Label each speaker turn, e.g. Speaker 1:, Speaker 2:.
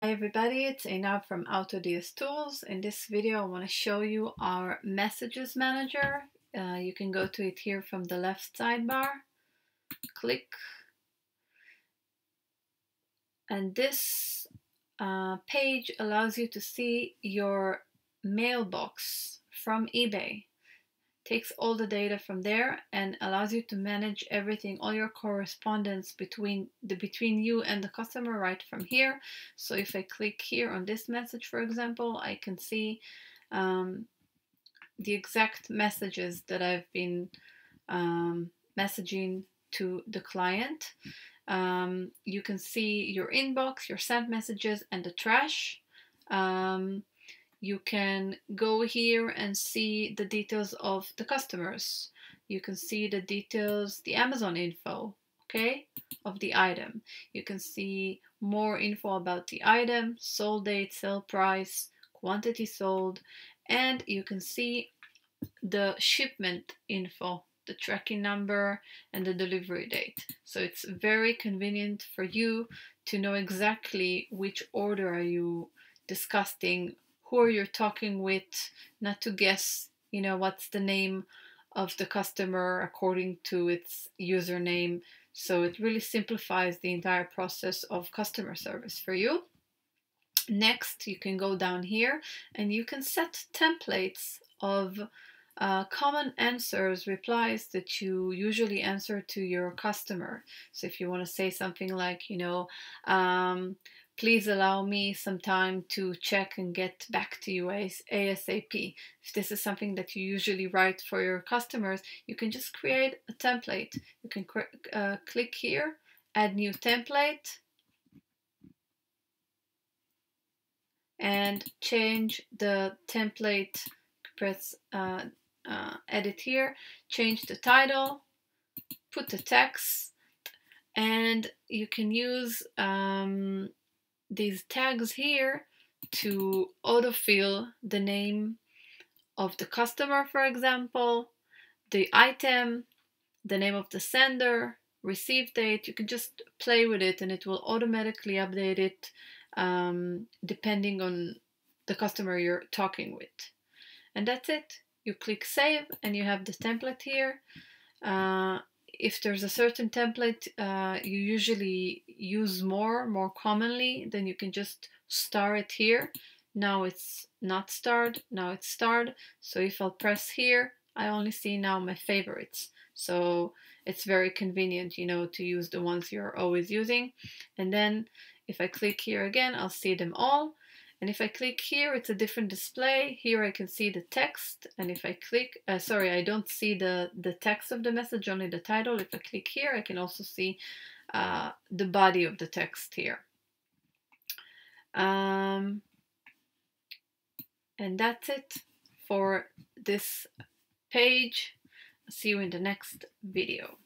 Speaker 1: Hi everybody, it's Einab from AutoDS Tools. In this video I want to show you our Messages Manager. Uh, you can go to it here from the left sidebar. Click. And this uh, page allows you to see your mailbox from eBay takes all the data from there and allows you to manage everything, all your correspondence between the between you and the customer right from here. So if I click here on this message, for example, I can see um, the exact messages that I've been um, messaging to the client. Um, you can see your inbox, your sent messages, and the trash. Um, you can go here and see the details of the customers. You can see the details, the Amazon info, okay, of the item. You can see more info about the item, sold date, sale price, quantity sold, and you can see the shipment info, the tracking number, and the delivery date. So it's very convenient for you to know exactly which order are you discussing who you're you talking with, not to guess, you know, what's the name of the customer according to its username. So it really simplifies the entire process of customer service for you. Next, you can go down here and you can set templates of uh, common answers, replies that you usually answer to your customer. So if you want to say something like, you know, um, Please allow me some time to check and get back to you as ASAP. If this is something that you usually write for your customers, you can just create a template. You can uh, click here, add new template, and change the template. Press uh, uh, edit here, change the title, put the text, and you can use um, these tags here to autofill the name of the customer, for example, the item, the name of the sender, receive date. You can just play with it and it will automatically update it um, depending on the customer you're talking with. And that's it. You click save and you have the template here. Uh, if there's a certain template uh, you usually use more, more commonly, then you can just star it here. Now it's not starred, now it's starred. So if I'll press here, I only see now my favorites. So it's very convenient, you know, to use the ones you're always using. And then if I click here again, I'll see them all. And if I click here, it's a different display. Here I can see the text. And if I click, uh, sorry, I don't see the, the text of the message, only the title. If I click here, I can also see uh, the body of the text here. Um, and that's it for this page. See you in the next video.